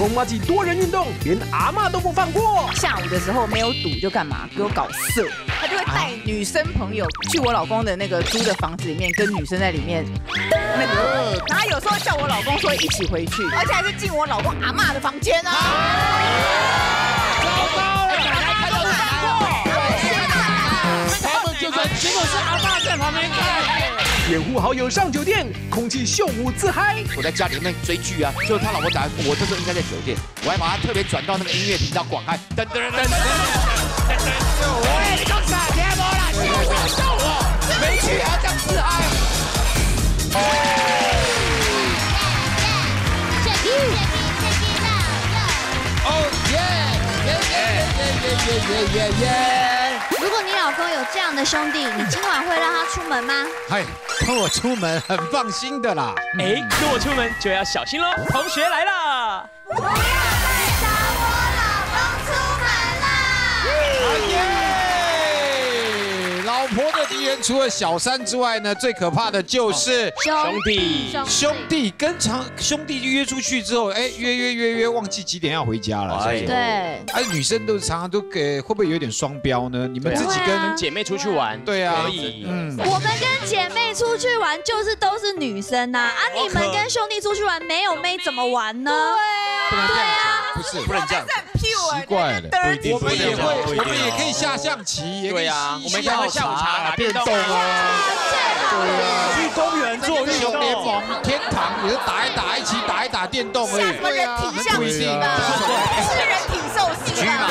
公妈吉多人运动，连阿嬷都不放过。下午的时候没有赌就干嘛？给我搞色，他就会带女生朋友去我老公的那个租的房子里面，跟女生在里面那个，然后有时候叫我老公说一起回去，而且还是进我老公阿妈的房间啊。糟糕了，看到他们就算结果是阿妈在旁边看。掩护好友上酒店，空气秀舞自嗨。我在家里面追剧啊，就他老婆打，我这时候应该在酒店，我还把他特别转到那个音乐频道广开，噔噔噔噔噔噔噔。喂，你干啥？天魔啦，笑我笑我，没去还这样自嗨。哦耶耶耶耶耶耶耶耶！如果你老公有这样的兄弟，你今晚会让他出门吗？嗨，跟我出门很放心的啦。哎，跟我出门就要小心喽！同学来啦！婆的敌人除了小三之外呢，最可怕的就是兄弟，兄弟。跟常兄弟约出去之后，哎，约约约约，忘记几点要回家了。哎。对，哎，女生都常常都给，会不会有点双标呢？你们自己对啊跟姐妹出去玩，对啊。可以。嗯，我们跟姐妹出去玩就是都是女生呐，啊，你们跟兄弟出去玩没有妹怎么玩呢？不能这样讲，不是 不能这样，奇怪了不一定我们也会，我们也可以下象棋，也可以对啊，我们也喝下午茶、打电动动啊。啊，去公园做运英雄联。盟、天堂也是打一打，一起打一打电动而已。什么人体象不一定棋吧？是人体寿司吧？谁啊？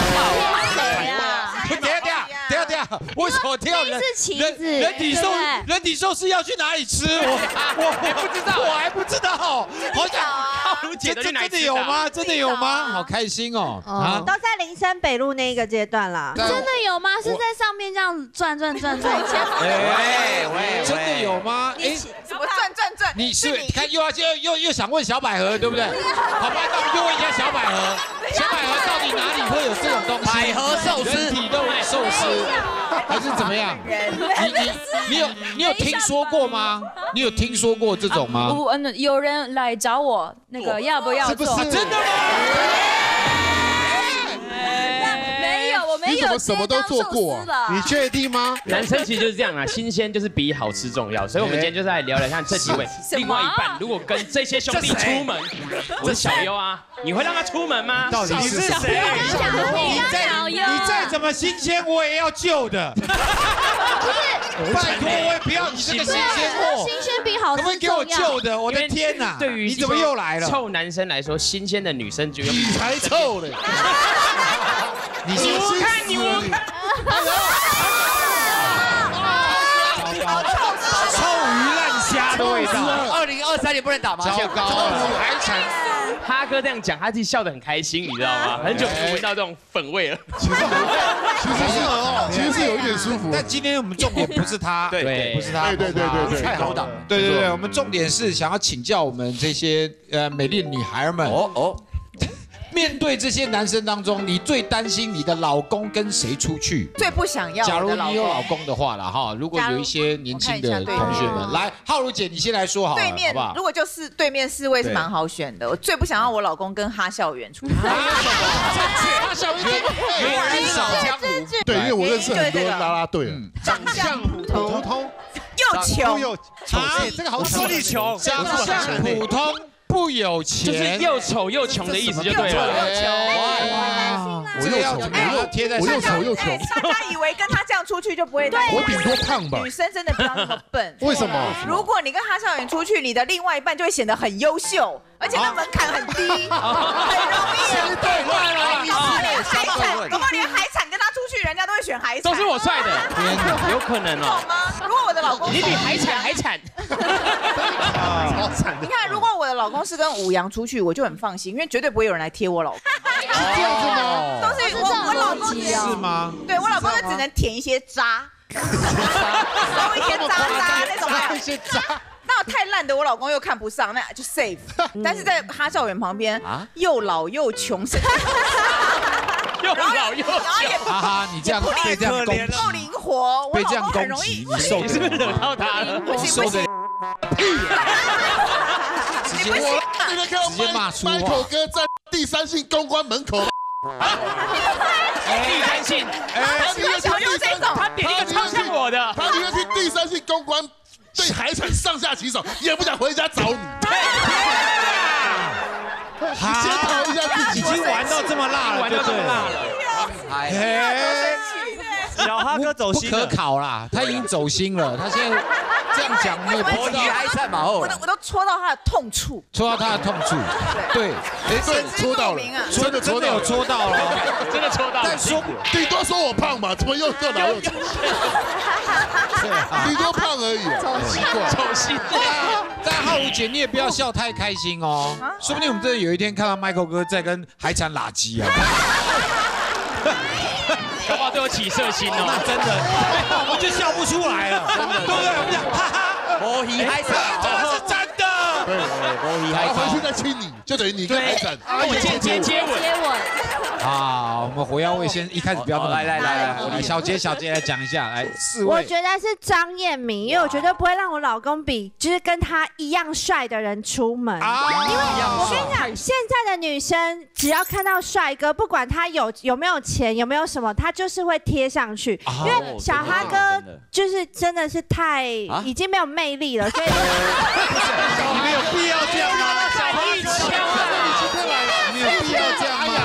不，等一下等一下等一下等一下，为什么听到人那是棋人子人体寿人体寿司要去哪里吃？我我 也不知道，我还不知道，好想。如姐这这真的都去哪里吃有吗？真的有吗？好开心哦！哦啊，都在林森北路那一个阶段啦。真的有吗？是在上面这样转转转转，前哎喂，真的有吗？哎，怎么转转转？你是看又要又又又想问小百合对不对？好吧，那我们就问一下小百合，小百合到底哪里会有这种东西？百合寿司人体肉寿司还是怎么样？你你你有你有听说过吗？你有听说过这种吗？我嗯，有人来找我，那个要不要不是？真的吗？有，我什么都做过你确定吗？男生其实就是这样啊，新鲜就是比好吃重要，所以我们今天就是来聊聊看这几位另外一半，如果跟这些兄弟出门，我是小优啊，你会让他出门吗？到底是谁？你再你再怎么新鲜，我也要旧的。拜托，我也不要你这个新鲜货，新鲜比好吃可不可以给我重要。旧的？我的天哪！对于你怎么又来了？臭男生来说，新鲜的女生就要。你才臭嘞！你是我看你我看，臭鱼烂虾的味道，二零二三年不能打麻将，糟糕了，海产。哈哥这样讲，他自己笑得很开心，你知道吗？很久没闻到这种粉味了。其实其实是哦，其实是有一点舒服。但今天我们重点不是他，对不是他，对对对对对太好挡了。对对对，我们重点是想要请教我们这些呃美丽的女孩们，哦哦，面对这些男生当中，你最担心你的老公跟谁出去？最不想要假如我的老你有老公。的话了哈，如果有一些年轻的同学们，来，浩如姐，你先来说好，对面如？果就是对面四位是蛮好选的，我最不想要我老公跟哈校园出去。他小冤冤人少江湖，对，因为我认识很多啦啦队，嗯长相普普通。通又穷，又啊这个好说你穷，长相普通不有钱就是，又丑又穷的意思就对了。哇，我又丑这个要怎么样贴在我又丑？又穷哎，，大家以为跟他这样出去就不会对我顶多胖吧女？生真的不要那么笨。为什么？如果你跟哈少远出去，你的另外一半就会显得很优秀，而且那门槛很低，很容易。对坏了，搞不好连海产，搞不好连海产跟他出去，人家都会选海产。都是我帅的，天！有可能懂哦。吗？如果我的老公，你比海产还惨。超惨的。你看，如果我的老公是跟五羊出去，我就很放心，因为绝对不会有人来贴我老公，这样子吗？都是我我老公是吗？对我老公就只能舔一些渣，收一些渣渣那种。一些渣，那太烂的，我老公又看不上，那就 safe。但是在哈校园旁边，又老又穷，身又老又然后也不哈哈，你这样被这样攻击，够灵活，我老被这样攻公很容易击，你受你是不是得了。吗？惹到他了？不你受得行不行了，直接骂粗话。麦口哥在第三性公关门口，第三性，他宁愿去第三，他点一个超像我的，他宁愿去第三性公关对海产上下其手，也不想回家找你。你检讨一下自己，已经玩到这么辣了，玩到这么辣了。哎，小哈哥走不可心了。考啦，他已经走心了，他现在这样讲，我也不知道海产嘛哦我都，我都戳到他的痛处，戳到他的痛处，对，哎，对，戳到了，真的真的有戳到了。戳到了，真的戳到了但。说顶多说我胖嘛，怎么又又哪有？顶多胖而已，奇怪。走心。但浩如姐，你也不要笑太开心哦，说不定我们真的有一天看到 Michael 哥在跟海产垃圾啊，搞不好对我起色心哦。那哦。真的，我们就笑不出来了，对不对？我们讲哈哈，摩鱼海这产，是真的。对，然后回去再亲你，就等于你跟海产。我间接接吻，接吻，好，我们火药味先一开始不要那么来来来来来，小杰小杰来讲一下，来四位，我觉得是张彦明，因为我绝对不会让我老公比就是跟他一样帅的人出门。啊，因为我跟你讲，现在的女生只要看到帅哥，不管他有有没有钱，有没有什么，他就是会贴上去。啊因为小哈哥就是真的是太啊已经没有魅力了，所以你们有必要这样吗？一枪你有必要这样吗？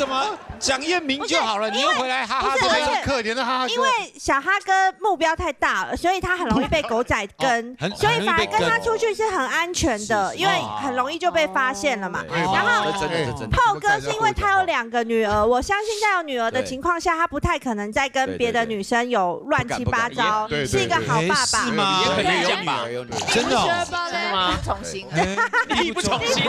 什么蒋彦明就好了？你又回来哈哈这可怜的哈哈哥。因为小哈哥目标太大了，所以他很容易被狗仔跟哦很，所以反而跟他出去是很安全的，因为很容易就被发现了嘛。哦然后。炮哥是因为他有两个女儿，我相信在有女儿的情况下，他不太可能再跟别的女生有乱七八糟对对，对是一个好爸爸是爸。吗？也可能有吧有女儿，真的哦，真的吗？重新。哎力不从心。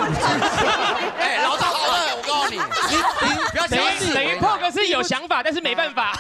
哎，老子好了，我告诉你，你你不要等想于等于破哥是有想法，但是没办法。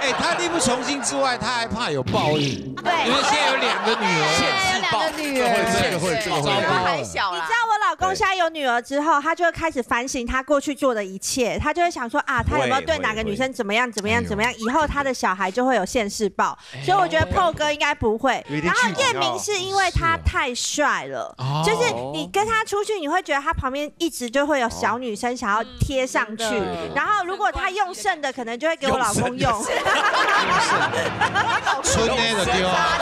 哎，他力不从心之外，他还怕有报应，因，为现在有两个女儿，有两个女会儿，这个会这个会糟糕还小啦。你知。道我老公现在有女儿之后，他就会开始反省他过去做的一切，他就会想说啊，他有没有对哪个女生怎么样怎么样怎么样，以后他的小孩就会有现世报。所以我觉得 PO 哥应该不会。然后叶明是因为他太帅了，哦。就是你跟他出去，你会觉得他旁边一直就会有小女生想要贴上去，然后如果他用剩的，可能就会给我老公用。春内的丢啊，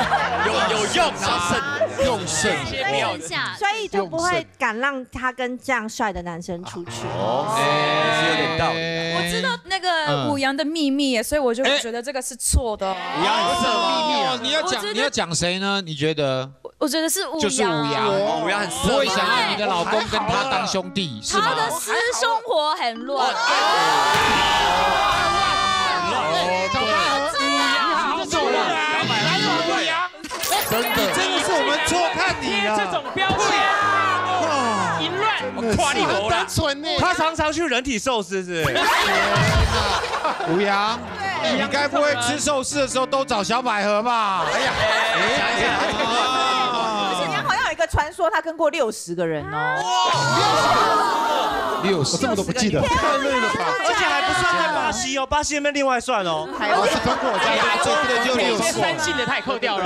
有有用，然后剩用剩，问一下，所以就不会敢让他跟这样帅的男生出去。哦，是有点道理。我知道那个五羊的秘密耶，所以我就哎。觉得这个是错的。五羊有什么秘密啊？你要讲你要讲谁呢？你觉得？我觉得是五就是五羊，哦，五羊很色不会想让你的老公跟他当兄弟是吗？他？的私生活很乱。真的真的贴这种了。标签，淫乱，跨力很单纯呢。他常常去人体寿司，是不是？吴阳，你该不会吃寿司的时候都找小百合吧？哎呀，而且你好像有一个传说，他跟过六十个人哦。六十我这么都不记得，太累了吧？而且还不算在巴西哦，巴西那边另外算哦。台湾是跟过我家亚洲的就六十，三性的他也扣掉了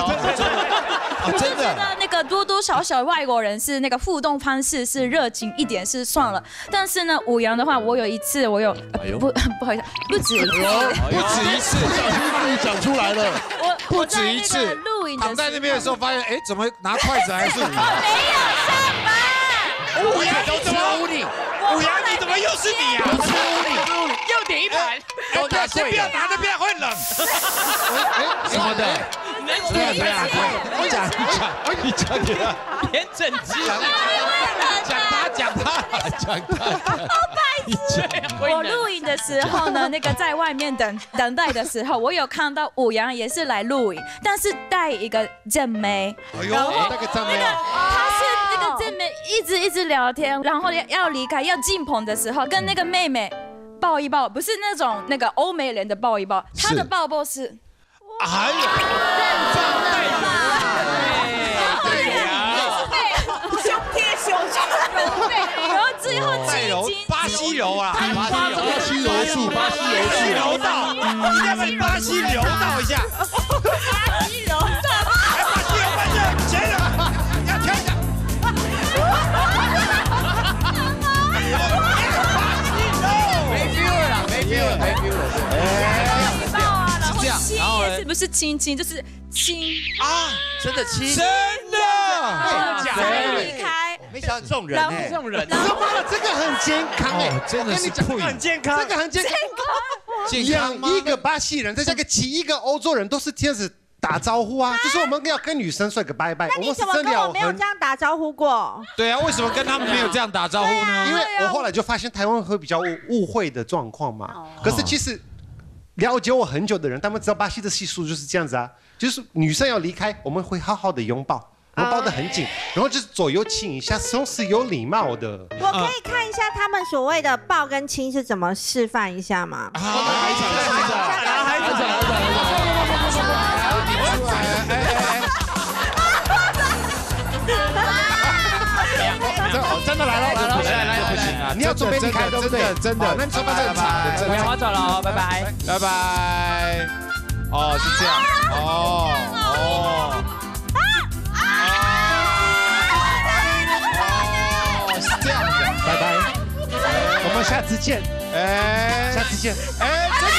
哦。哦真的。那那个多多少少外国人是那个互动方式是热情一点是算了，但是呢五羊的话，我有一次我有、呃不 不好意思，不止一次，不止一次，不小心自己讲出来了。我不止一次录影躺在那边的时候发现，哎，怎么拿筷子还是你？没有上班？五羊都这么污你，五羊，你怎么又是你啊？又点一盘，都拿先不要拿着，不然会冷。什么的？能对对啊，对，讲讲，你讲你的，连整只。讲他讲他讲他，我录影的时候呢，那个在外面等等待的时候，我有看到五羊也是来录影，但是带一个正妹，哎呦，那个真那个的，他是那个正妹一直一直聊天，然后要要离开要进棚的时候，跟那个妹妹抱一抱，不是那种那个欧美人的抱一抱，他的抱抱是哎呦，胸再柔，巴西柔啊，巴西柔术，巴西柔道，你再把巴西柔道一下。巴西柔，来巴西柔道，谁呀？要巴一下。哈哈哈哈哈！哈哈哈哈哈！哈哈哈哈哈！没机会了，没机会，没机会。是这样，然后不是亲亲，就是亲。真的，真的，真的。没想到这种人然后哎这，种人，妈的，这个很健康哎哦，真的是不很健康这。个很健康。健养康吗？一个巴西人，再加个七一个欧洲人，都是这样子打招呼啊，就是我们要跟女生说个拜拜，那你怎么我们是真的要很跟我没有这。样打招呼过？对啊，为什么跟他们没有这样打招呼呢？因为我后来就发现台湾会比较误误会的状况嘛。可是其实了解我很久的人，他们知道巴西的习俗就是这样子啊，就是女生要离开，我们会好好的拥抱，然后抱得很紧，然后就是左右亲一下，松是有礼貌的。我可以看一下他们所谓的抱跟亲是怎么示范一下吗？啊，男孩子，真的来了，来了，来来不行啊！你要准备离开，对不对？真的好那你准备拜拜我要走了哦，拜拜。拜拜。哦，是这样。哦哦。哦，们下次见，哎，下次见。哎，真的，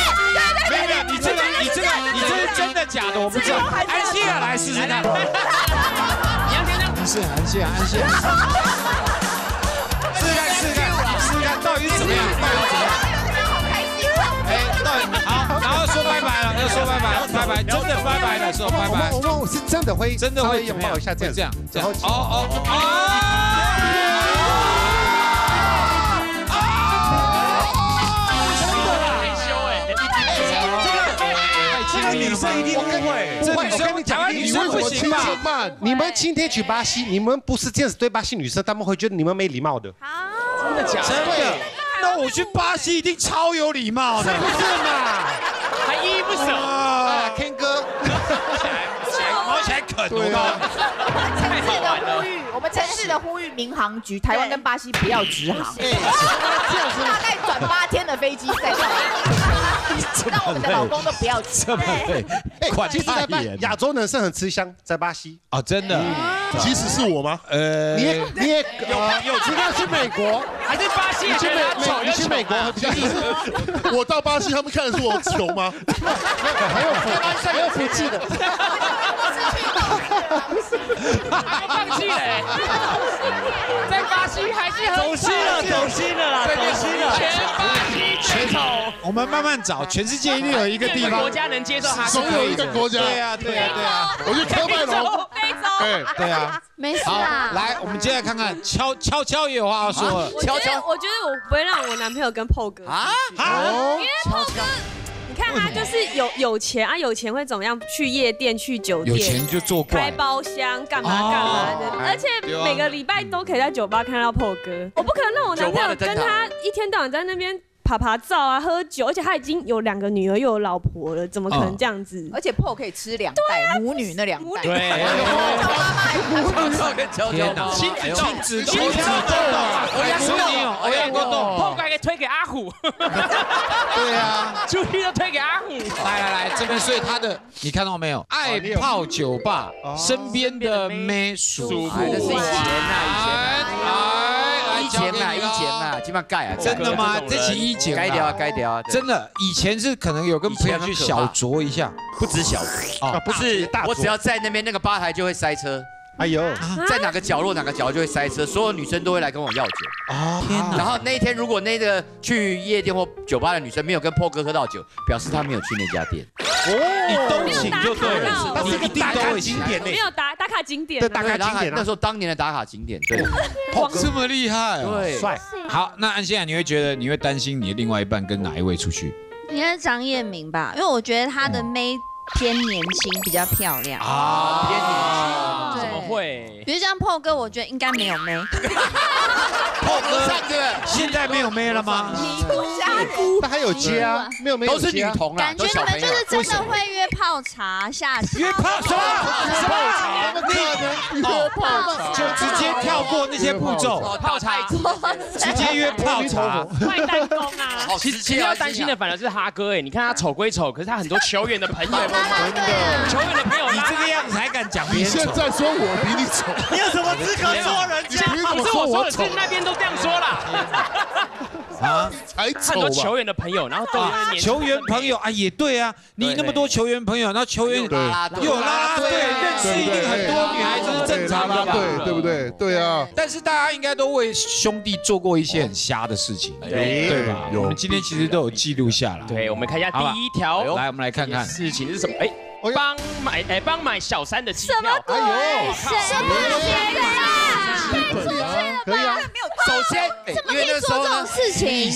没有没有，你这个你这个你这是真的假的，我不知道。安心啊，来试试看。是安心啊，安心啊。试试看，试试看，试试看，到底是怎么样？到底怎么样？哎，到底好，然后说拜拜了，要说拜拜，拜拜，真的拜拜了，说拜拜我们我。们是真的会真的会拥抱一下这样这样这样然后哦哦哦这个女生一定误会。这女生我跟你讲，女你生不为什么亲行吧？你们今天去巴西，你们不是这样子对巴西女生，他们会觉得你们没礼貌的。真的假的真的？那我去巴西一定超有礼貌的，不是嘛？还依依不舍，啊，Ken 哥，毛起来啃，对啊，太好玩了。呼吁，我们城市的呼吁民航局，台湾跟巴西不要直航，哎，大概转八天的飞机再到，让我们的老公都不要吃。这么累，哎，管其实在巴太严亚洲男生很吃香，在巴西，啊，真的，即使是我吗？呃，你也你也呃，有知道去美国，还是巴西你去美美你去美国 我到巴西，他们看的是我穷吗？很有福很有福气的。他放弃了还是很走心了，走心了啦，走心了。全巴西最丑，我们慢慢找，全世界一定有一个地方国。家能接受他？总有一个国家，对啊，对啊，对啊，我就科拜龙，非洲。对，对啊。没事好，啦。来，我们接下来看看悄悄悄也有话要说了。我觉得，我觉得我不会让我男朋友跟 PO 哥啊因为 PO 哥，你看他就是有有钱啊，有钱会怎么样？去夜店、去酒店，有钱就做怪。开包厢干嘛干嘛的，哦而且每个礼拜都可以在酒吧看到 PO 哥。我不可能让我男朋友跟他一天到晚在那边。爬爬照啊，喝酒，而且他已经有两个女儿，又有老婆了，怎么可能这样子？而且 PO 可以吃两代，母女那两代。对，天哪！亲子亲子亲子斗啊！欧阳所以你有欧阳国栋。后还可以推给阿虎，对啊，朱熹都推给阿虎。来来来，这边所以他的你看到没有？爱泡酒吧，身边的妹数哎，那是以前呐，来以前呐，以前呐，基本上盖啊，真的吗？这期一姐该掉啊，该掉啊，真的，以前是可能有跟朋友去小酌一下，不止小啊，不是，我只要在那边那个吧台就会塞车。哎呦，在哪个角落哪个角落就会塞车，所有女生都会来跟我要酒。哦，天哪！然后那一天如果那个去夜店或酒吧的女生没有跟 PO 哥喝到酒，表示她没有去那家店。哦，你都请就对了，那你一定都会请。没有打打卡景点，对打卡景点啊。那时候当年的打卡景点，对，这么厉害哦，对，帅。好，那安心啊，你会觉得你会担心你的另外一半跟哪一位出去？应该是张彦明吧，因为我觉得他的妹偏年轻，比较漂亮。啊？偏年轻。对怎么会？比如像 PO 哥，我觉得应该没有妹。PO 哥？现在没有妹了吗？那还有接啊？没有没有都是接啊女童啦，感觉你们就是。真的会约泡茶下棋。约泡什么什么？怎么可能？哦，泡茶。就直接跳过那些步骤，哦，泡茶，直接约泡茶。外单工啊。好其实其实要担心的反而是哈哥哎，你看他丑归丑，可是他很多球员的朋友，球员的朋友，你这个样子还敢讲别你现人丑？在说我比你丑，你有什么资格说人家？不是说我说的是？那边都这样说啦。啊，很多球员的朋友，然后都有啊，年球员朋友啊，也对啊，你那么多球员朋友，然后球员又有啦啦队，认识一定很多女孩子是正常的吧？对对不对？对啊，但是大家应该都为兄弟做过一些很瞎的事情，对对吧？我们今天其实都有记录下来。对，我们看一下第一条，来，我们来看看事情是什么？哎，帮买哎帮买小三的机票，什么鬼？什么鬼啊？可以啊，首先，哎因为那时候呢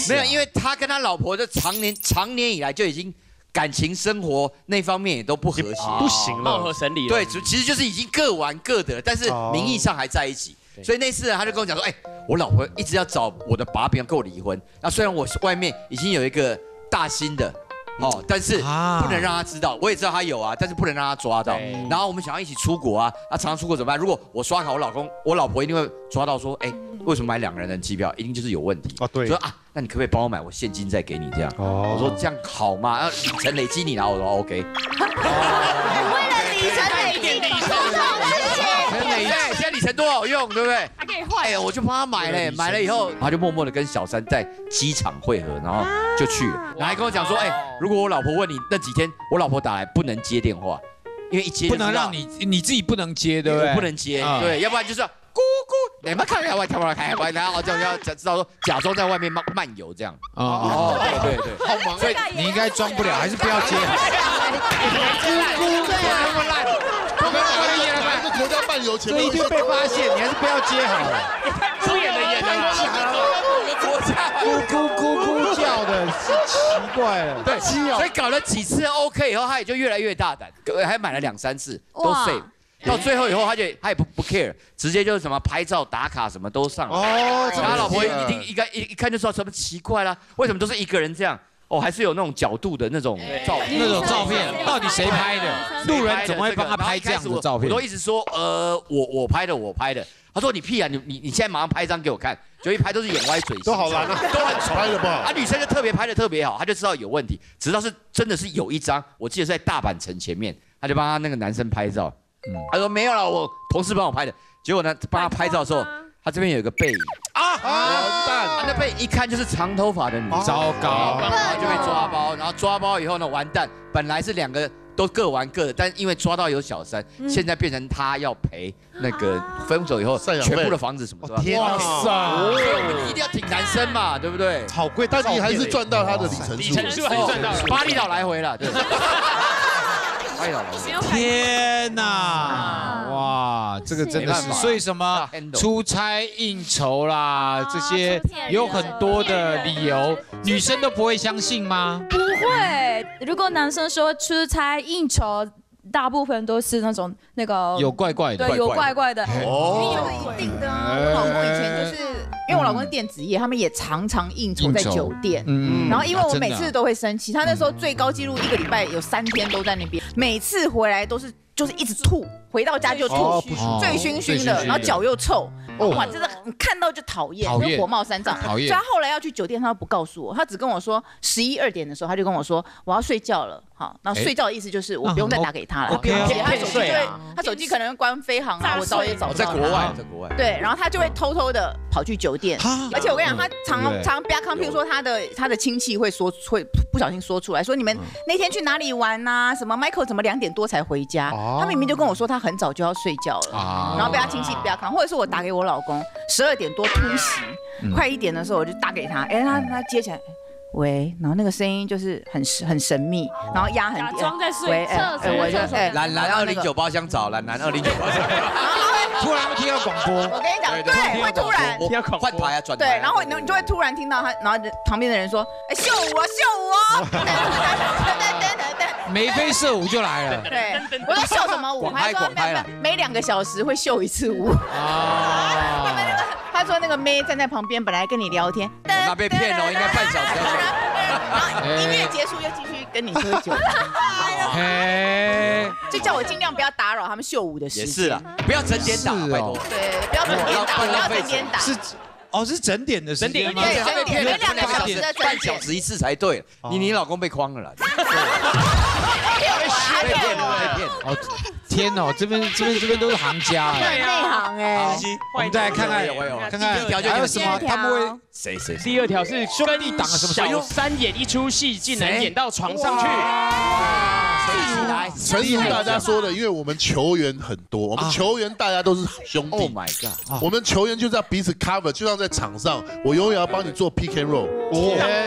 没有，因为他跟他老婆的常年常年以来就已经感情生活那方面也都不和谐，不行貌了。合神离了。对，其实就是已经各玩各的了，但是哦名义上还在一起。所以那次呢，他就跟我讲说，哎，我老婆一直要找我的把柄跟我离婚。那虽然我外面已经有一个大新的。哦，但是啊不能让他知道，我也知道他有啊，但是不能让他抓到。然后我们想要一起出国啊，那常常出国怎么办？如果我刷卡，我老公、我老婆一定会抓到说，哎，为什么买两个人的机票？一定就是有问题。哦对说啊，那你可不可以帮我买？我现金再给你这样。哦我说这样好吗？要里程累积你，然后我说 OK。多好用，对不对？还可以换。哎呀，我就帮他买了，买了以后，他就默默的跟小三在机场会合，然后就去了，然后还跟我讲说，哎，如果我老婆问你那几天，我老婆打来不能接电话，因为一接不能让你你自己不能接，对不我对？不能接，啊对，要不然就是咕咕，你们看看外跳来开，然后这样要知道说假装在外面漫漫游这样。哦，哦，对对对，好忙所以你应该装不了，还是不要接好。对啊，那么烂，不能来一个国家漫游前面这一定被发现，你还是不要接好了。出演的演的啦。我们国家咕咕咕咕叫的，是奇怪了。对，所以搞了几次 OK 以后，他也就越来越大胆，还买了两三次都哇 save。到最后以后，他就他也不不 care，直接就是什么拍照打卡什么都上了。哦，然后他老婆一定一看一一看就知道什么奇怪啦，为什么都是一个人这样？哦，还是有那种角度的那种照那种照片到底谁拍的？路人怎么会帮他拍这样的照片我？都一直说，呃，我我拍的，我拍的。他说你屁啊，你你你现在马上拍一张给我看，就一拍都是眼歪嘴斜，都好难啊都很丑。拍的不好啊，女生就特别拍的特别好，他就知道有问题。直到是真的是有一张，我记得是在大阪城前面，他就帮他那个男生拍照。嗯他说没有了，我同事帮我拍的。结果呢，帮他拍照的时候，他这边有一个背影啊，完蛋，他那背影一看就是长头发的女。糟糕！然后就被抓包，然后抓包以后呢，完蛋，本来是两个都各玩各的，但因为抓到有小三，现在变成他要赔那个分手以后赡养费全部的房子什么的。天啊！所以我们一定要挺男生嘛，对不对？好贵，但你还是赚到他的里程数。里程数还是赚到了。巴厘岛来回了，天哪！哇，这个真的是，所以什么？出差应酬啦，这些有很多的理由，女生都不会相信吗？不会，如果男生说出差应酬，大部分都是那种那个有怪怪的对，有怪怪的。哦，一定的啊！我老公以前就是，因为我老公是电子业，他们也常常应酬在酒店。嗯然后因为我每次都会生气，他那时候最高纪录一个礼拜有三天都在那边，每次回来都是就是一直吐，回到家就吐醉醺醺的，然后脚又臭。哦哇，真的你看到就讨厌，讨厌就火冒三丈。讨厌所以他后来要去酒店，他都不告诉我，他只跟我说十一二点的时候，他就跟我说我要睡觉了。好，那哎睡觉的意思就是我不用再打给他了，那很 OK 啊他手机他手机可能关飞行啊，我早也找我不到他。在国外，在国外。对，然后他就会偷偷的跑去酒店，而且我跟你讲，他常对常不要康，譬如说他的他的亲戚会说会不小心说出来，说你们那天去哪里玩呐？什么 Michael 怎么两点多才回家？哦他明明就跟我说他很早就要睡觉了，啊然后被他亲戚不要看，或者是我打给我老公，十二点多突袭，快一点的时候我就打给他，哎，他他接起来。喂，然后那个声音就是很很神秘，然后压很低。假装在睡喂，哎厕所哎我就厕所哎，蓝蓝二零九包厢找蓝蓝二零九包厢，突然会听到广播，我跟你讲，对，会突然我我换台啊转台对，啊。然后你你就会突然听到他，然后旁边的人说：“哎，秀舞啊，秀舞哦！”等等等等等，眉飞色舞就来了对，我说秀什么舞？广他说每每两个小时会秀一次舞。啊！他说那个妹站在旁边，本来跟你聊天，那被骗了，应该半小时然后音乐结束又继续跟你喝酒，哎，就叫我尽量不要打扰他们秀舞的时间。也是啊，不要整点打，拜托。对，不要整点打，不要整点打。是哦，是整点的时间吗？对他被骗了，每两个小时的整半点小时一次才对。你你老公被框了啦。哦，天哦，这边这边这边都是行家 哎。内行哎。我们再来看看，看看还有什么？他们会谁谁？第二条是兄弟党什么小三演一出戏，竟然演到床上去。诚如大家说的，因为我们球员很多，我们球员大家都是兄弟。Oh my god！我们球员就是要彼此 cover，就像在场上，我永远要帮你做 pick and roll，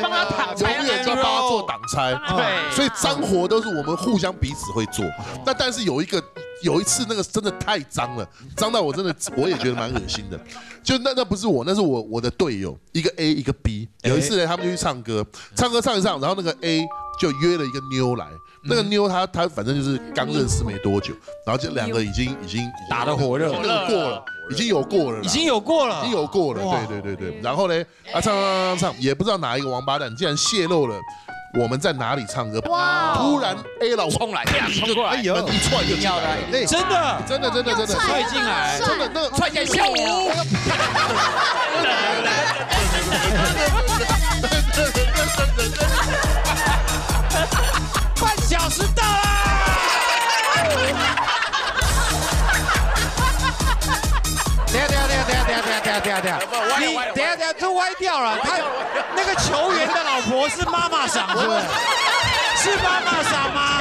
帮他挡永远要帮他做挡拆。对所以脏活都是我们互相彼此会做。那但是有一个有一次那个真的太脏了，脏到我真的我也觉得蛮恶心的。就那那不是我，那是我我的队友，一个 A 一个 B。有一次呢，他们就去唱歌，唱歌唱一唱，然后那个 A 就约了一个妞来。那个妞她她反正就是刚认识没多久，然后这两个已经已经打得火热那个过了，已经有过了，已经有过了已经有过了，哇对对对对。然后呢，啊唱唱唱唱，也不知道哪一个王八蛋竟然泄露了。我们在哪里唱歌？哇突然 A 老冲来，就过来一踹就进来真的真的真的真的踹进来真的那个踹进来跳舞。半小时到啦！等下等下等下等下等下等下等下等下，你等下等下都歪掉了。他那个球员的老婆是妈妈桑是不是？妈妈桑吗？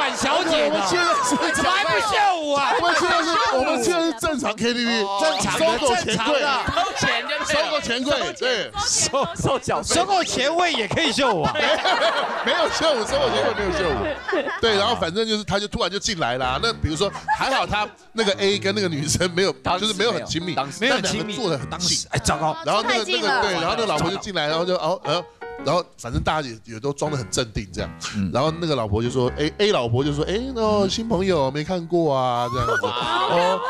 还管小姐呢我们？现在是怎么还不秀舞啊？我们现在是，我们现在是正常 KTV，正常的收购正钱柜，收钱就收了购钱柜，对，收收缴收购前卫也可以秀舞啊？没有秀舞，收购钱柜没有秀舞，对，然后反正就是他就突然就进来了。那比如说还好他那个 A 跟那个女生没有，就是没有很亲密，当时没有很但两亲密个坐的很近当时。哎，糟糕，然后那个那个对，然后那个老婆就进来，然后就哦呃，然后反正大家也也都装的很镇定这样，然后那个老婆就说 A A 老婆就说哎，那新朋友没看过啊这样子。哦，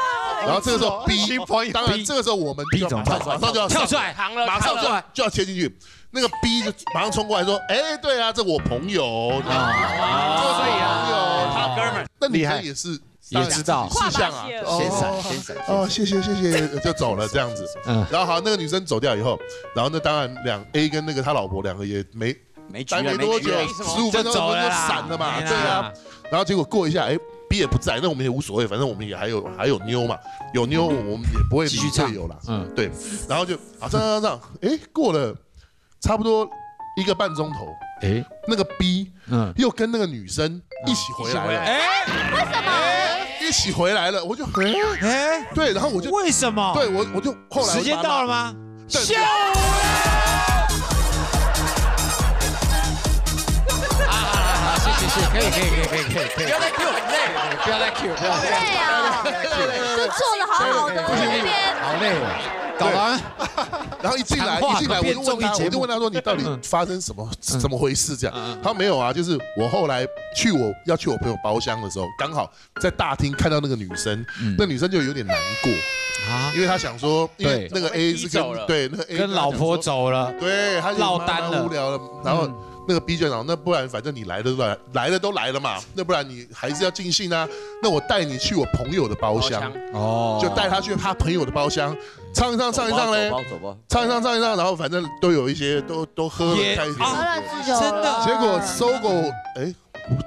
然后这个时候 B 新朋友。当然这个时候我们 B 怎么办？马上就要跳出来。行了，马上就要就要切进去，那个 B 就马上冲过来说，哎，对啊，这我朋友，这样这是我朋友，他哥们儿，那女生也是也知道事项啊，先闪先闪。哦，谢谢谢谢，就走了这样子。嗯然后好，那个女生走掉以后，然后那当然两 A 跟那个他老婆两个也没没没多久十五分钟就就走了啦散了嘛，对啊。然后结果过一下，哎，B 也不在，那我们也无所谓，反正我们也还有还有妞嘛，有妞我们也不会继续唱队友啦，嗯嗯，对。然后就啊这样这样这样，哎，过了差不多一个半钟头，哎，那个 B 嗯，又跟那个女生一起回来了，哎为什么？一起回来了，我就哎，哎，对，然后我就为什么？对我我就后来时间到了吗？对可以可以可以可以可以可以，不要再 Q 很累，不要再 Q，不要再 Q，对啊，就做的好好的，这边好累哦，搞完然后一进来一进来我就问他，我就问他说你到底发生什么怎么回事？这样？他说没有啊，就是我后来去我要去我朋友包厢的时候，刚好在大厅看到那个女生，那女生就有点难过，啊，因为她想说，因为对。那个 A 是跟对那个 A 跟老婆，走了，对，他就落单了。无聊了，然后。那个 B 卷长，那不然反正你来的都来，来了都来了嘛，那不然你还是要尽兴啊。那我带你去我朋友的包厢，哦。就带他去他朋友的包厢，唱一唱，唱一唱嘞走，吧走吧。唱一唱，唱一唱，然后反正都有一些都都喝了开心。喝了酒，真的结果搜狗，哎，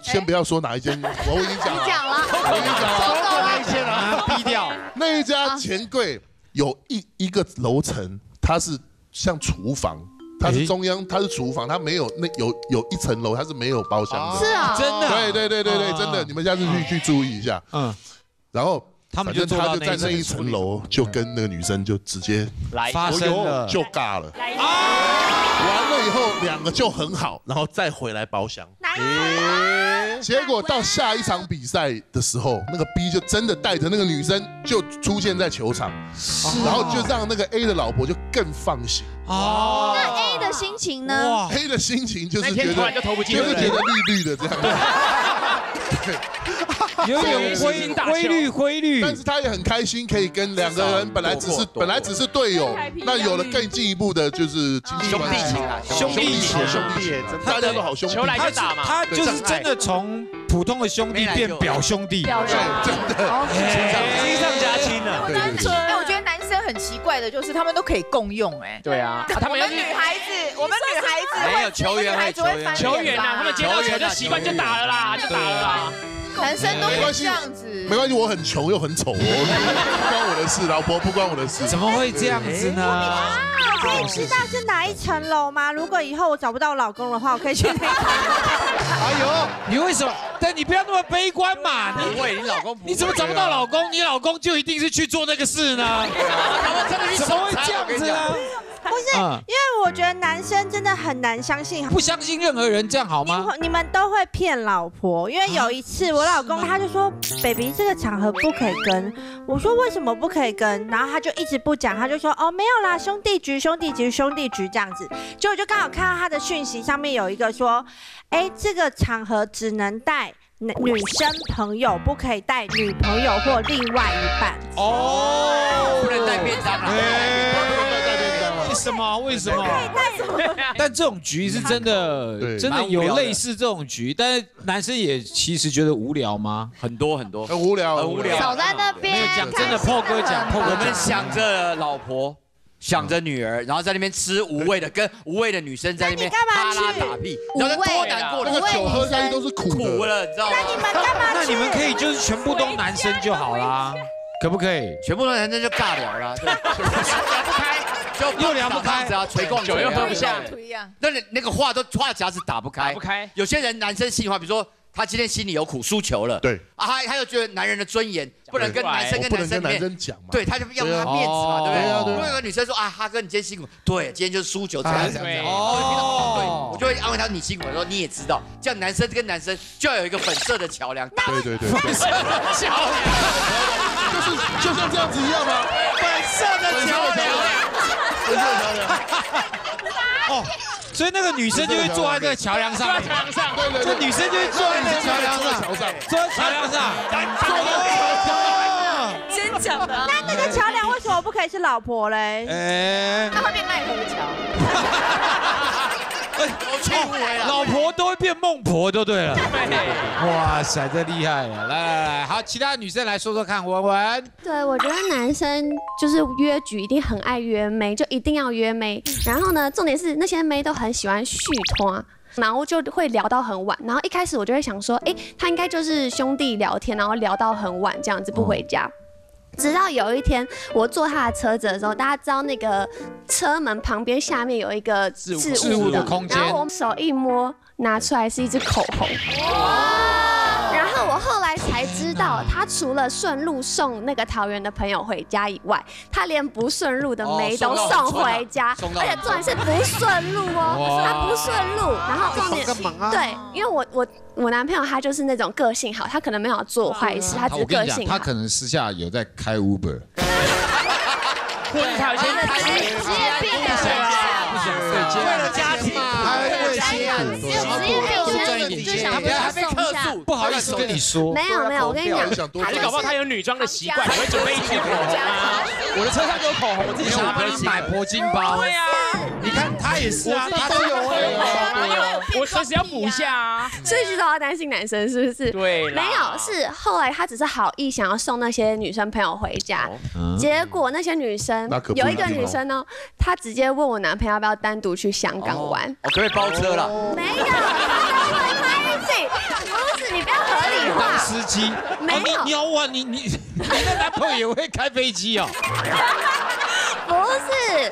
先不要说哪一间，我已经讲了，讲了，我已经讲了，收购了，一间啊，逼掉，那一家钱柜有一一个楼层，它是像厨房。它是中央，它是厨房，它没有那有有一层楼，它是没有包厢的。是啊，真的啊，对对对对对，啊真的，你们下次去去注意一下。嗯，然后他们就反正他就在那一层楼，就跟那个女生就直接来。发生了。就尬了。完了以后，两个就很好，然后再回来包厢。结果到下一场比赛的时候，那个 B 就真的带着那个女生就出现在球场，然后就让那个 A 的老婆就更放心。哦，那 A 的心情呢？哇，A 的心情就是觉那天突然就得投不进，就是觉得绿绿的这样。对。有点灰灰绿灰绿，但是他也很开心，可以跟两个人本来只是本来只是队友，那有了更进一步的就是亲戚关系，兄弟情兄弟，大家都好兄弟。球来他就打嘛，他就是真的从普通的兄弟变表兄弟，表对，真的，哎亲上加亲了。对很奇怪的就是他们都可以共用哎。对啊，他们女孩子，我们女孩子没有球员会球员球员啊，他们接到球就习惯就打了啦，就打了啦。男生都会这样子。没关系，我很穷又很丑，哦 不关我的事，老婆不关我的事。怎么会这样子呢？啊，我可以知道是哪一层楼吗？如果以后我找不到老公的话，我可以去那个。哎呦，你为什么？但你不要那么悲观嘛！你为你老公，你怎么找不到老公？你老公就一定是去做那个事呢？怎么会这样子呢？不是，因为我觉得男生真的很难相信，不相信任何人，这样好吗？你们都会骗老婆，因为有一次我老公他就说，baby 这个场合不可以跟，我说为什么不可以跟？然后他就一直不讲，他就说哦没有啦，兄弟局兄弟局兄弟局这样子，结果就刚好看到他的讯息上面有一个说，哎这个场合只能带女生朋友，不可以带女朋友或另外一半。哦，不能带便当了。为什么？为什么？但这种局是真的，真的有类似这种局，但是男生也其实觉得无聊吗？很多很多，很无聊，很无聊。少在那边。没有讲真的，破哥讲，破哥我们想着老婆，想着女儿，然后在那边吃无味的，跟无味的女生在那边哈拉打屁，然后多难过，那个酒喝下去都是苦苦了，你知道吗？那你们干嘛？那你们可以就是全部都男生就好啦，可不可以？全部都男生就尬聊了，聊不 开。就又聊不开啊，捶共酒又喝不下，那那那个话都话匣子打不开，打不开。有些人男生心里话，比如说他今天心里有苦，输球了，对。啊，他他又觉得男人的尊严不能跟男生跟男生男生讲嘛，对，他就要他面子嘛，对不对？如果有个女生说啊，哈哥你今天辛苦，对，今天就是输球这样这样这样，哦，对，我就会安慰他你辛苦，说你也知道，这样男生跟男生就要有一个粉色的桥梁，对对对，粉色的桥梁，就是就像这样子一样吗？粉色的桥梁。哦，所以那个女生就会坐在这个桥梁上，坐在桥梁上，对对这女生就会坐在那个桥梁上，坐在桥梁上，坐在桥上，真讲的。那那个桥梁为什么不可以是老婆嘞？哎，那会变奈何桥。老婆都会变孟婆，就对了。哇塞，这厉害了！来来来，好，其他女生来说说看，文文。对，我觉得男生就是约局一定很爱约妹，就一定要约妹。然后呢，重点是那些妹都很喜欢续拖，然后就会聊到很晚。然后一开始我就会想说，哎，他应该就是兄弟聊天，然后聊到很晚这样子不回家。直到有一天，我坐他的车子的时候，大家知道那个车门旁边下面有一个置物的空间，然后我手一摸，拿出来是一支口红。然后我后来才知道，他除了顺路送那个桃园的朋友回家以外，他连不顺路的梅都送回家，而且重点是不顺路哦，他不顺路。然后重点对，因为我我我男朋友他就是那种个性好，他可能没有做坏事，他只是个性他可能私下有在开 Uber。或者他有些职业病不想家，不想睡觉，为了家庭，他为辛苦，职业病多赚一点钱，还被客诉，不好意思跟你说。没有没有，我跟你讲，还是搞不好他有女装的习惯，会准备一支口红啊。我的车上就有口红，我自己想帮你买铂金包。你看他也是啊，他都有啊，我随时要补一下啊。所以知道要担心男生是不是？对，没有，是后来他只是好意想要送那些女生朋友回家，结果那些女生有一个女生呢，她直接问我男朋友要不要单独去香港玩，我可以包车了。没有，跟他一起，不是你不要合理化。司机，没有，你要玩你你你的男朋友也会开飞机哦。不是，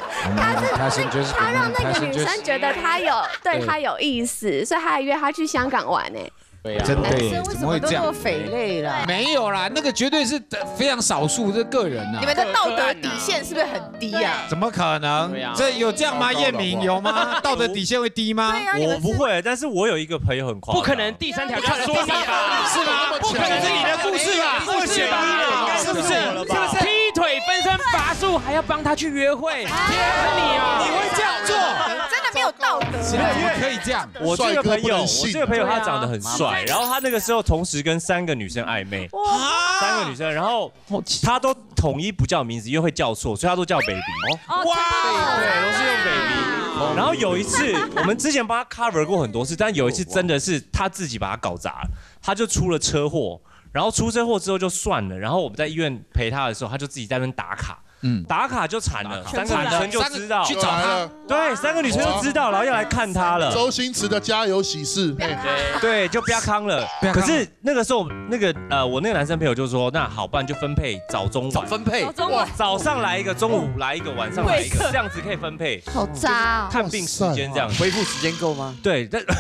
他是他让那个女生觉得他有对他有意思，所以他还约他去香港玩呢。对呀，真的怎么会这样？匪类啦？没有啦，那个绝对是非常少数，这个人呐。你们的道德底线是不是很低呀？怎么可能？这有这样吗？叶明有吗？道德底线会低吗？我不会，但是我有一个朋友很夸不可能第三条就说你吧？是吗？不可能是你的故事吧？故事吧？是不是？是不是？劈腿分身乏术，还要帮他去约会？天你啊！你会这样做？真的没有道德？怎么可以这样？我这个朋友，我这个朋友他长得很帅，然后他那个时候同时跟三个女生暧昧，三个女生，然后他都统一不叫名字，因为会叫错，所以他都叫 baby。哇，对，都是用 baby。然后有一次，我们之前帮他 cover 过很多次，但有一次真的是他自己把他搞砸了，他就出了车祸。然后出车祸之后就算了，然后我们在医院陪他的时候，他就自己在那边打卡，嗯，打卡就惨了，三个女生就知道去找他，对，三个女生就知道，然后要来看他了。周星驰的家有喜事，对，就不要康了。可是那个时候，那个呃，我那个男生朋友就说，那好办就分配早中晚。分配，哇，早上来一个，中午来一个，晚上来一个，这样子可以分配。好渣哦！看病时间这样，恢复时间够吗？对，但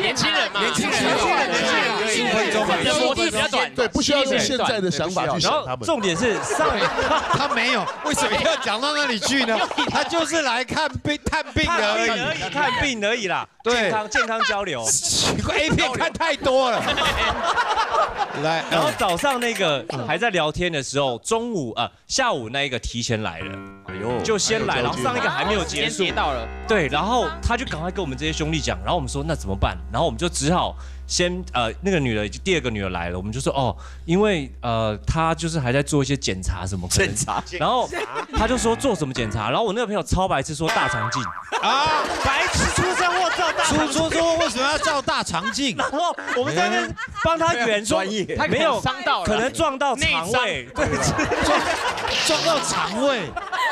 年轻人嘛，年轻人，年轻人，年轻人。可以十分钟嘛，模式比较短，对，不需要用现在的想法去想他们。重点是上 他没有，为什么要讲到那里去呢？他就是来看病、探病看而已，病而已，看病而已啦。对健康健康交流。奇怪，A 片看太多了。来，然后早上那个还在聊天的时候，中午啊下午那一个提前来了，哎呦，就先来，然后上一个还没有结束跌，到了，对，然后他就赶快跟我们这些兄弟讲，然后我们说那怎么办？然后我们就只好先呃那个女的第二个女的来了，我们就说哦，因为呃她就是还在做一些检查什么检查然后他就说做什么检查，然后我那个朋友超白痴说大肠镜，啊，白痴出生我照大出肠说说为什么要照大肠镜？然后我们在那边帮他圆说专业他没有伤到可能撞到肠胃，对，撞 撞到肠胃，怕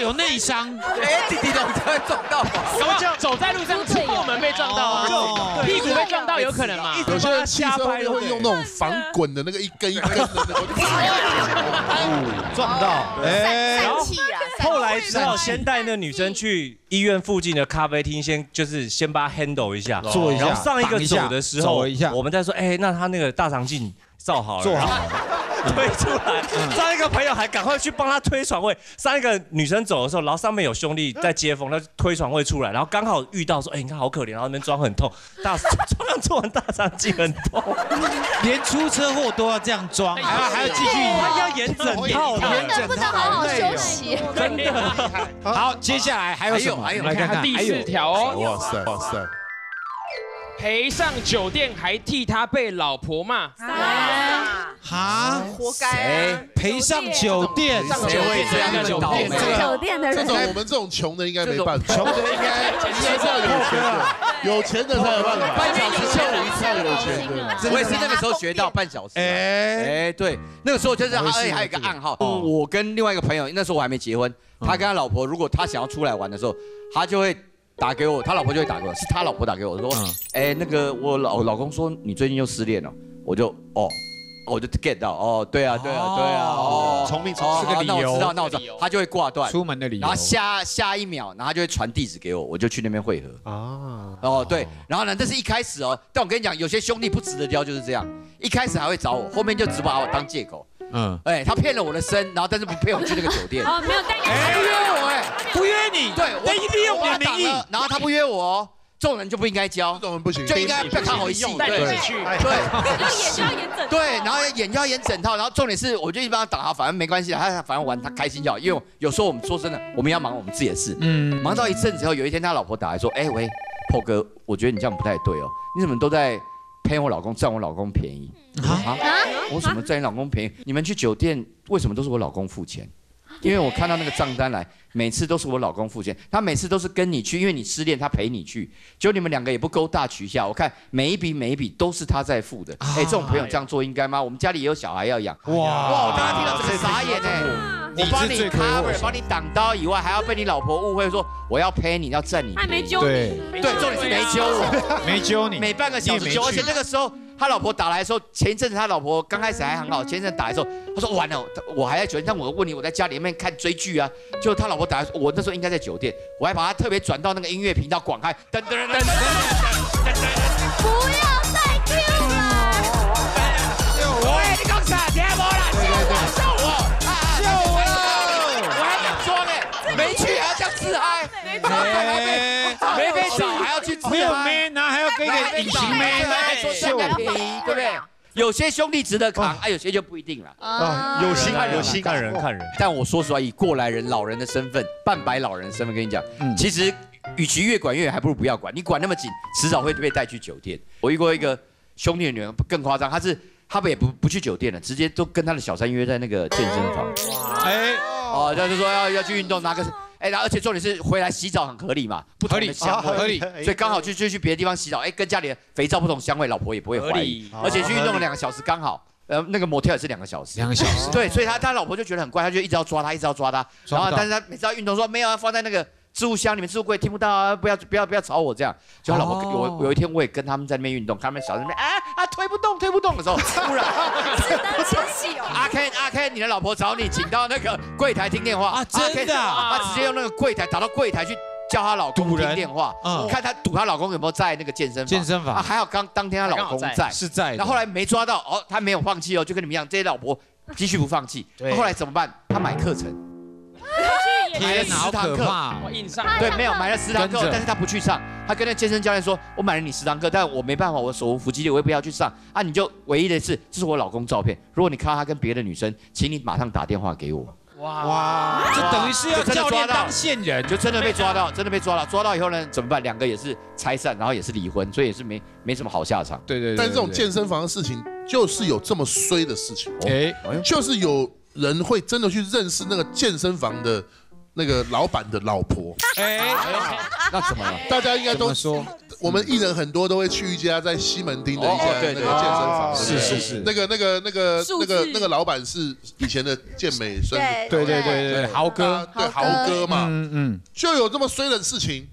有内伤。哎，弟弟怎么会撞到？搞不好走在路上后门被撞到啊，哦屁股被撞到有可能嘛？有些人汽车后面会用那种防滚的那个一根一根的那个，撞到，哎，然后来只好先带那个女生去医院附近的咖啡厅，先就是先把她 handle 一下，做一下然后上一个绑一下走的时候我们再说，哎，那他那个大肠镜照好了，做好推出来，上一个朋友还赶快去帮他推床位。上一个女生走的时候，然后上面有兄弟在接风，他就推床位出来，然后刚好遇到说，哎，你看好可怜，然后那边装很痛，大 装上做完大肠镜很痛，连出车祸都要这样装，还要还要继续他要演整套的，能不能好好休息？真的。好，接下来还有什么？还有来看看，第四条哦，哇塞哇塞，陪上酒店还替他被老婆骂，哈，活该啊！陪上酒店，上谁会这样酒倒霉店，这酒店的人。这种我们这种穷的应该没办法，穷的应该应该是要有钱的，有钱的才有办法。半小时秀一次有钱的，我也是那个时候学到半小时。哎，哎，对，那个时候就是还有一个暗号。我跟另外一个朋友，那时候我还没结婚，他跟他老婆，如果他想要出来玩的时候，他就会打给我，他老婆就会打给我，是他老婆打给我说，哎，那个我老老公说你最近又失恋了，我就哦。我就 get 到哦，对啊，对啊，对啊，哦，聪明哦是个理由好那我知道，那我知道，他就会挂断，出门的理由。然后下下一秒，然后他就会传地址给我，我就去那边汇合。啊，哦，对，然后呢，这是一开始哦，但我跟你讲，有些兄弟不值得交就是这样，一开始还会找我，后面就只把我当借口。嗯，哎，他骗了我的身，然后但是不骗我去那个酒店，哦，没有带不约我，哎，不约你，对，我一定用我的名义，然后他不约我哦，这种人就不应该教，这种人不行，就应该不要看好戏，对去，对。要演就要演整，对，然后演就要演整套，然后重点是，我就一般打他，反正没关系，他反正玩他开心就好。因为有时候我们说真的，我们要忙我们自己的事，嗯，忙到一阵子后，有一天他老婆打来说，哎喂，PO 哥，我觉得你这样不太对哦，你怎么都在骗我老公，占我老公便宜。啊？我怎么占你老公便宜？你们去酒店为什么都是我老公付钱？因为我看到那个账单来，每次都是我老公付钱，他每次都是跟你去，因为你失恋，他陪你去，结果你们两个也不勾大取下，我看每一笔每一笔都是他在付的。哎，这种朋友这样做应该吗？我们家里也有小孩要养。哇，我刚刚听到整个傻眼哎！我帮你 cover，帮你挡刀以外，还要被你老婆误会说我要陪你，要占你他还没。揪你，对，重点是没揪我，没揪你，每半个小时揪，而且那个时候他老婆打来的时候，前一阵子他老婆刚开始还很好，前一阵打来的时候，他说完了，我还在酒店，但我问你，我在家里面看追剧啊，就他老婆打来，我那时候应该在酒店，我还把他特别转到那个音乐频道广开，噔噔噔噔不要再 Q 了。喂，你讲啥？听无啦？救我，救我，救我我还想装哎，没去还要这样自嗨，哎没去自嗨，没有 man，然后还要跟一个隐形 man 还说秀占，便宜，对不对？有些兄弟值得扛，啊，有些就不一定了。啊，有心有心，看人看人。但我说实话，以过来人、老人的身份，半白老人的身份跟你讲，其实与其越管越远，还不如不要管。你管那么紧，迟早会被带去酒店。我遇过一个兄弟的女儿更夸张，他是他们也不不去酒店了，直接都跟他的小三约在那个健身房。哎，哦，他就说要要去运动，拿个。哎，然后而且重点是回来洗澡很合理嘛，不同的香味，合理 所以刚好就就去别的地方洗澡，哎，跟家里的肥皂不同香味，老婆也不会怀疑，而且去运动了两个小时刚好，呃那个 motel 也是两个小时，两个小时。对，所以他他老婆就觉得很怪，他就一直要抓他，一直要抓他，然后但是他每次要运动说没有啊，放在那个置物箱里面，置物柜听不到啊，不要不要不要吵我这样。就他老婆哦有有一天我也跟他们在那边运动，他们小在那边 啊啊推不动推不动的时候，突然千玺哦，阿 Ken 阿 Ken 你的老婆找你，请到那个柜台听电话啊真的他直接用那个柜台打到柜台去。叫她老公听电话，嗯看她赌她老公有没有在那个健身房。健身房啊，还好刚当天她老公在，是在的然后后来没抓到，哦，她没有放弃哦，就跟你们一样，这些老婆继续不放弃。对后来怎么办？她买课程，天哪，好十堂课。可怕哦！硬上对，没有买了十堂课，但是他不去上。他跟那健身教练说：“我买了你十堂课，但我没办法，我手无缚鸡力，我也不要去上啊！你就唯一的是，这是我老公照片。如果你看到他跟别的女生，请你马上打电话给我。”哇，这等于是要就真的抓到教练当线人，就真的被抓到，真的被抓到。抓到以后呢，怎么办？两个也是拆散，然后也是离婚，所以也是没没什么好下场。对对但这种健身房的事情，就是有这么衰的事情哦。哎，就是有人会真的去认识那个健身房的那个老板的老婆。哎，那怎么了？大家应该都说，我们艺人很多都会去一家在西门町的一家那个健身房，是是是。那个那个那个那个那个老板是以前的健美生，对对对对对，豪哥，对豪哥嘛，嗯嗯，就有这么衰的事情。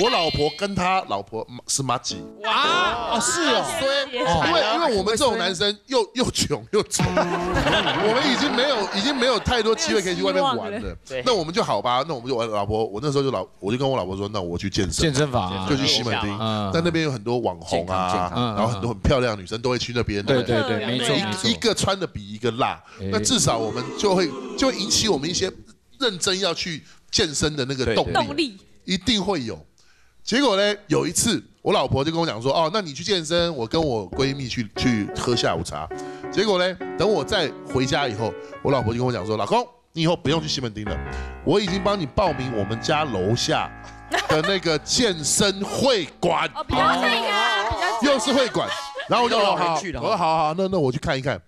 我老婆跟他老婆是妈吉，哇，哦是哦，衰，因为因为我们这种男生又又穷又丑，我们已经没有已经没有太多机会可以去外面玩了。那我们就好吧，那我们就我老婆，我那时候就老我就跟我老婆说，那我去健身，健身房。啊就去西门町。嗯，但那边有很多网红啊，然后很多很漂亮的女生都会去那边，对对对，没错一一，个穿的比一个辣，哎那至少我们就会就会引起我们一些认真要去健身的那个动力，动力。一定会有。结果呢，有一次我老婆就跟我讲说，哦，那你去健身，我跟我闺蜜去去喝下午茶。结果呢，等我再回家以后，我老婆就跟我讲说，老公，你以后不用去西门町了，我已经帮你报名我们家楼下的那个健身会馆。哦，比较近啊，又是会馆，然后我就老人去了我说好好，那那我去看一看。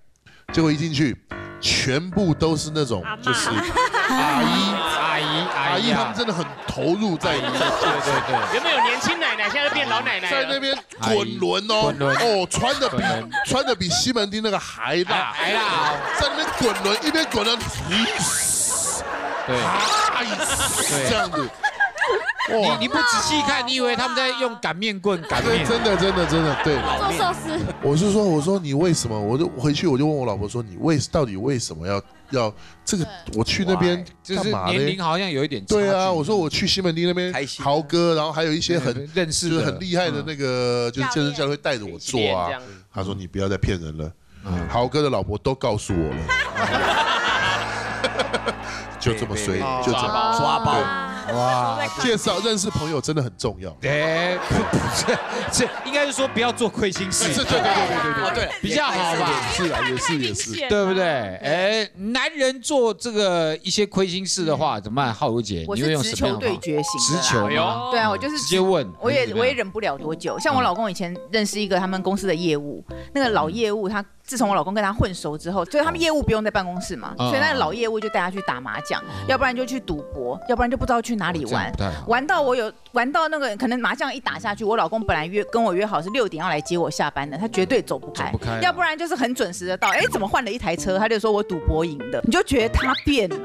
结果一进去，全部都是那种就是 阿姨。阿姨阿姨，他们真的很投入在里面，对对对，原本有年轻奶奶，现在变老奶奶了。在那边滚轮哦滚轮。哦，穿的比穿的比西门町那个还大。还大，在那边滚轮，一边滚轮，对，哎，这样子，你你不仔细看，你以为他们在用擀面棍擀，面，真的真的真的对。做寿司，我是说，我说你为什么？我就回去我就问我老婆说，你为到底为什么要要这个？我去那边就是？年龄好像有一点差距。对啊，我说我去西门町那边豪哥，然后还有一些很认识就是很厉害的那个嗯。就是健身教练会带着我做啊。他说你不要再骗人了，嗯。豪哥的老婆都告诉我了，就这么随，就这么抓包，哇，介绍认识朋友真的很重要。哎，不不是，这应该是说不要做亏心事，是，对对对对对哦对，比较好吧？是啊，也是也是。对不对？哎，男人做这个一些亏心事的话，怎么办？浩如姐，你会用是直球什么样的方对决型直球吗？对啊，我就是直接问，我也我也忍不了多久。像我老公以前认识一个他们公司的业务，那个老业务，他自从我老公跟他混熟之后，所以他们业务不用在办公室嘛，嗯所以那个老业务就带他去打麻将，要不然就去赌博，要不然就不知道去哪里玩。玩到我有玩到那个可能麻将一打下去，我老公本来约跟我约好是六点要来接我下班的，他绝对走不开，走不开要不然就是很准时的到。哎，怎么换了一台车？他就说我赌博赢的，你就觉得他变了。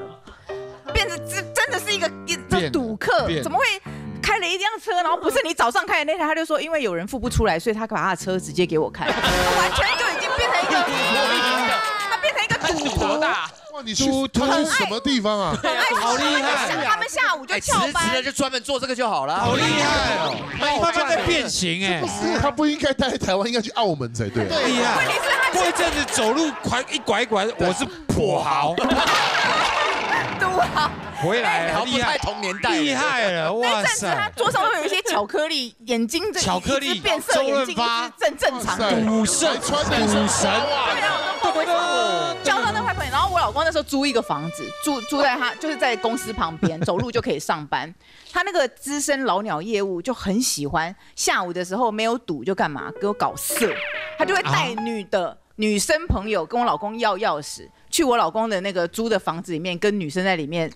变得真真的是一个一变了赌客，怎么会开了一辆车，然后不是你早上开的那台？他就说因为有人付不出来，所以他把他的车直接给我开，完全就 他变成一个赌徒。哇，你去他去什么地方啊？好厉害，他们下午就翘班职，了就专门做这个就好了。好厉害哦！慢慢在变形哎，不是他不应该待在台湾，应该去澳门才对。厉害。过一阵子走路拐一拐一拐，我是跛豪，回来了，好不厉害太，同年代，厉害了，哇那阵子他！桌上会有一些巧克力，眼睛这巧克力变色眼镜，一润发只正正常的。赌圣，穿那种赌神，对，然后我都不知道为什么交到那块朋友。然后我老公那时候租一个房子，住住在他就是在公司旁边，走路就可以上班。他那个资深老鸟业务就很喜欢下午的时候没有赌就干嘛，给我搞色，他就会带女的。女生朋友跟我老公要钥匙，去我老公的那个租的房子里面，跟女生在里面。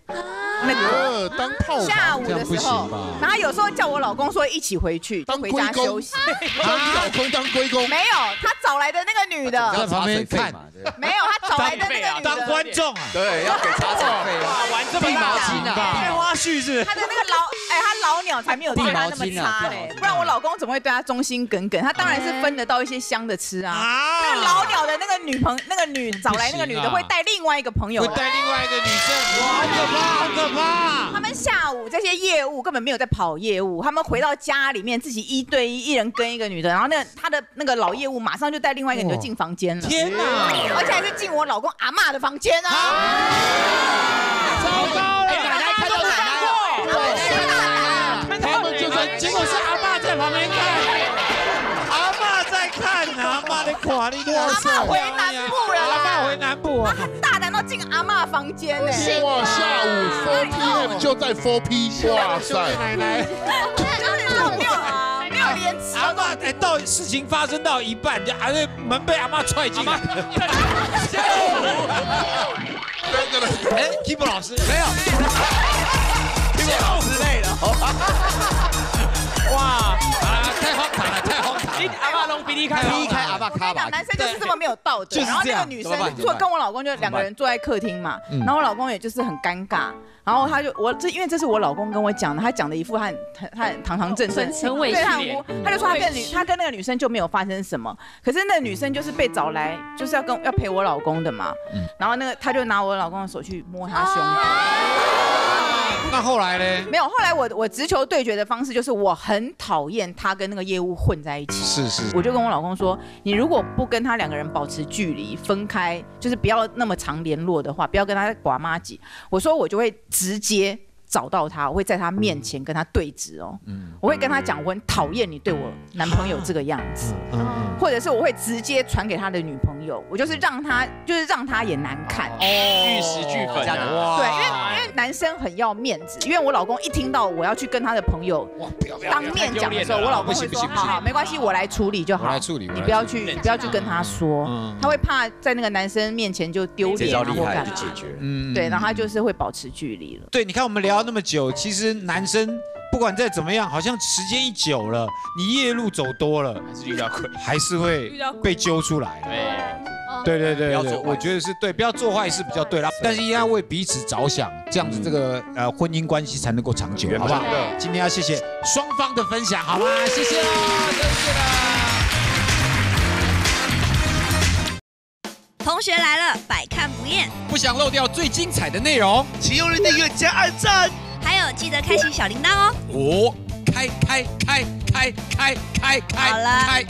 那个。当炮下午的时候，然后有时候叫我老公说一起回去，回家龟公休息。叫你老公当龟公，没有，他找来的那个女的，在旁边看，没有，他找来的那个女的。当观众啊，对，要给茶水费啊，玩这么地毛巾啊，拍花絮是他的那个老，哎，他老鸟才没有对他那么差嘞，不然我老公怎么会对他忠心耿耿？他当然是分得到一些香的吃啊。那个老鸟的那个女朋，那个女找来那个女的会带另外一个朋友，会带另外一个女生，哇，好可怕，好可怕。他们下午这些业务根本没有在跑业务，他们回到家里面自己一对一，一人跟一个女的，然后那他的那个老业务马上就带另外一个女的进房间了。天哪！而且还是进我老公阿嬷的房间啊！糟糕了，奶奶看到奶奶，他们就算，结果是阿爸在旁边看，妈的垮你阿妈回南部了啦，阿妈回南部啊，大胆到进阿妈房间呢！哇，下午4 PM 就在 four P，哇塞，奶奶，没有？没有连吃。阿妈哎，到事情发生到一半，就啊那门被阿妈踹进来。哎，Kibo 老师。没有，Kibo 老师累了，哇，阿爸龙比你开，劈开阿爸卡吧，男生就是这么没有道德。就是然后那个女生坐跟我老公就两个人坐在客厅嘛，然后我老公也就是很尴尬，然后他就我这因为这是我老公跟我讲的，他讲的一副他很他他很堂堂正正，很委屈他很无他就说他跟女他跟那个女生就没有发生什么，可是那个女生就是被找来就是要跟要陪我老公的嘛，然后那个他就拿我老公的手去摸他胸部。那后来呢？没有，后来我我直球对决的方式就是我很讨厌他跟那个业务混在一起。是是，我就跟我老公说，你如果不跟他两个人保持距离，分开，就是不要那么常联络的话，不要跟他寡妈挤，我说我就会直接找到他，我会在他面前跟他对峙哦。我会跟他讲，我很讨厌你对我男朋友这个样子，嗯或者是我会直接传给他的女朋友，我就是让他就是让他也难看。哦，玉石俱焚啊！对，因为因为男生很要面子，因为我老公一听到我要去跟他的朋友当面讲的时候，我老公会说：好好，没关系，我来处理就好。来处理，你不要去，你不要去跟他说，他会怕在那个男生面前就丢脸啊或干嘛。嗯，对，然后他就是会保持距离了。对，你看我们聊那么久，其实男生不管再怎么样，好像时间一久了，你夜路走多了，还是遇到鬼，还是会被揪出来。对对对对，我觉得是对，不要做坏事比较对啦。但是一定要为彼此着想，这样子这个呃婚姻关系才能够长久，好不好？今天要谢谢双方的分享，好吗？谢谢啦，谢谢了。同学来了，百看不厌。不想漏掉最精彩的内容，请用力订阅加按赞。还有记得开启小铃铛哦。哦，开开开开开开开，好了。